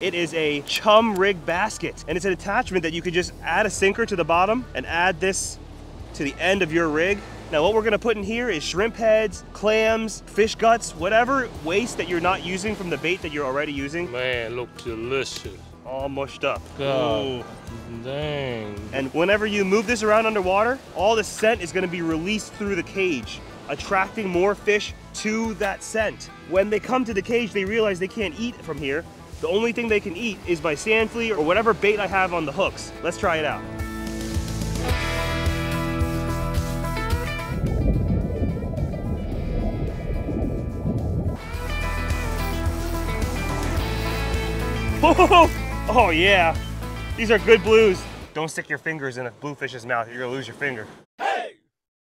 It is a chum rig basket and it's an attachment that you could just add a sinker to the bottom and add this to the end of your rig. Now what we're gonna put in here is shrimp heads, clams, fish guts, whatever waste that you're not using from the bait that you're already using, Man, look delicious. all mushed up. God. Ooh. Dang. And whenever you move this around underwater, all the scent is gonna be released through the cage, attracting more fish to that scent. When they come to the cage, they realize they can't eat from here. The only thing they can eat is my sand flea or whatever bait I have on the hooks. Let's try it out. Oh yeah, these are good blues. Don't stick your fingers in a bluefish's mouth, you're gonna lose your finger.